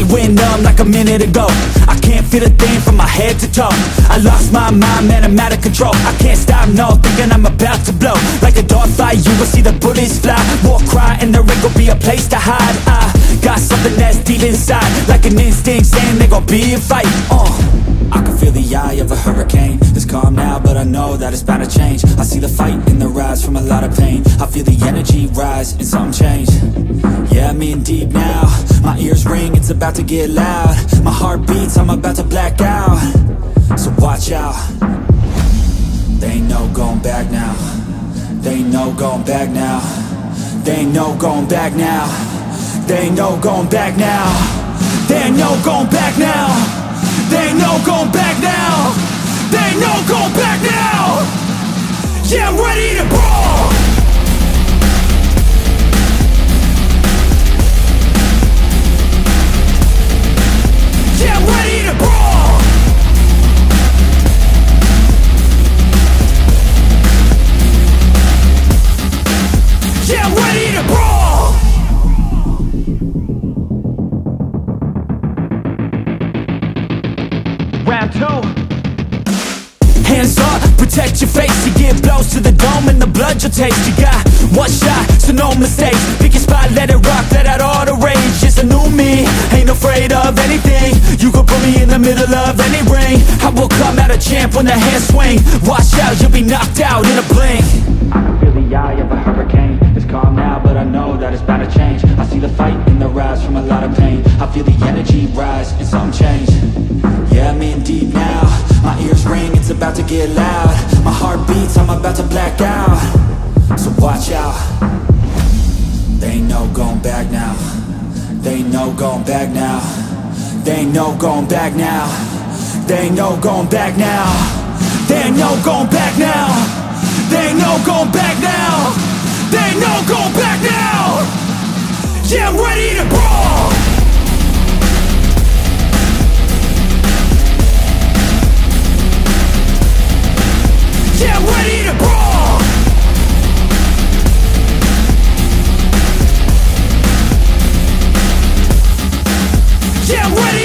body went numb like a minute ago. I can't feel a thing from my head to toe. I lost my mind, man, I'm out of control. I can't stop, no, thinking I'm about to blow. Like a dog fight, you will see the bullets fly. War cry, and there ain't gonna be a place to hide. I got something that's deep inside. Like an instinct saying there gon' be a fight, uh. I can feel the eye of a hurricane. It's calm now, but I know that it's bound to change. I see the fight in the rise from a lot of pain. I feel the energy rise and something change. Yeah, I'm in deep now My ears ring, it's about to get loud. My heart beats, I'm about to black out. So watch out. They ain't no going back now. They ain't no going back now. They ain't no going back now. They ain't no going back now. They ain't no going back now. They ain't no going back now. They ain't no going back now. Yeah, I'm ready Hands up, protect your face You get blows to the dome and the blood you'll taste. You got one shot, so no mistakes. Pick your spot, let it rock, let out all the rage. It's a new me, ain't afraid of anything. You could put me in the middle of any ring. I will come out a champ when the hands swing. Watch out, you'll be knocked out in a blink. I can feel the eye of a hurricane. It's calm now, but I know that it's bound to change. I see the fight in the rise from a lot of pain. I feel the energy rise and something change deep now. My ears ring, it's about to get loud. My heart beats, I'm about to black out. So watch out. They ain't no going back now. They ain't no going back now. They ain't no going back now. They ain't no going back now. They ain't no going back now. They ain't no going back now. They ain't no going back now. Yeah, I'm ready to brawl get ready